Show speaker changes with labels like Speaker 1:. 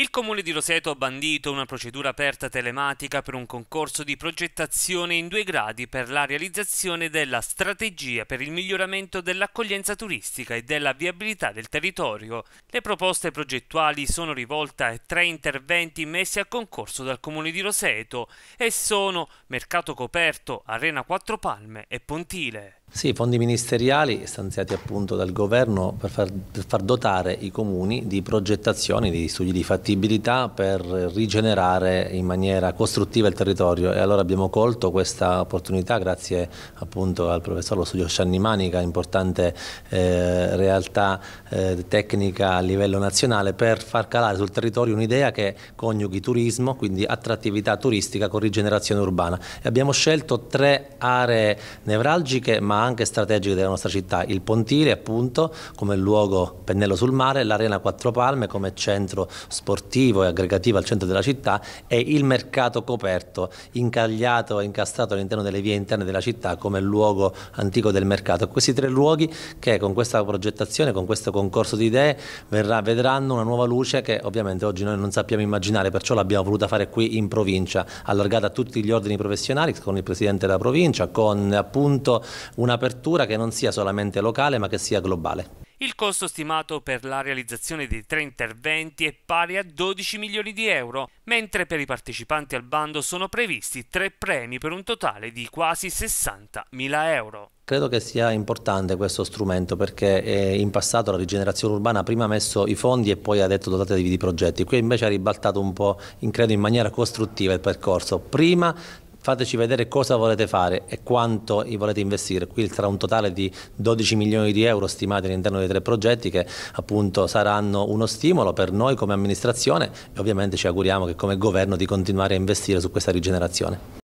Speaker 1: Il Comune di Roseto ha bandito una procedura aperta telematica per un concorso di progettazione in due gradi per la realizzazione della strategia per il miglioramento dell'accoglienza turistica e della viabilità del territorio. Le proposte progettuali sono rivolte a tre interventi messi a concorso dal Comune di Roseto e sono Mercato Coperto, Arena Quattro Palme e Pontile.
Speaker 2: Sì, fondi ministeriali stanziati appunto dal governo per far, per far, dotare i comuni di progettazioni, di studi di fattibilità per rigenerare in maniera costruttiva il territorio. E allora abbiamo colto questa opportunità grazie appunto al professor Lo Studio Sciannimanica, importante eh, realtà eh, tecnica a livello nazionale per far calare sul territorio un'idea che coniughi turismo, quindi attrattività turistica con rigenerazione urbana. E abbiamo scelto tre aree nevralgiche ma anche strategiche della nostra città, il Pontile appunto come luogo pennello sul mare, l'Arena Quattro Palme come centro sportivo e aggregativo al centro della città e il mercato coperto, incagliato e incastrato all'interno delle vie interne della città come luogo antico del mercato. Questi tre luoghi che con questa progettazione, con questo concorso di idee verrà, vedranno una nuova luce che ovviamente oggi noi non sappiamo immaginare, perciò l'abbiamo voluta fare qui in provincia, allargata a tutti gli ordini professionali con il Presidente della provincia, con appunto una un'apertura che non sia solamente locale ma che sia globale.
Speaker 1: Il costo stimato per la realizzazione dei tre interventi è pari a 12 milioni di euro, mentre per i partecipanti al bando sono previsti tre premi per un totale di quasi 60 mila euro.
Speaker 2: Credo che sia importante questo strumento perché in passato la rigenerazione urbana prima ha messo i fondi e poi ha detto dotatevi di progetti, qui invece ha ribaltato un po', in, credo in maniera costruttiva il percorso. Prima fateci vedere cosa volete fare e quanto volete investire. Qui sarà un totale di 12 milioni di euro stimati all'interno dei tre progetti che appunto saranno uno stimolo per noi come amministrazione e ovviamente ci auguriamo che come governo di continuare a investire su questa rigenerazione.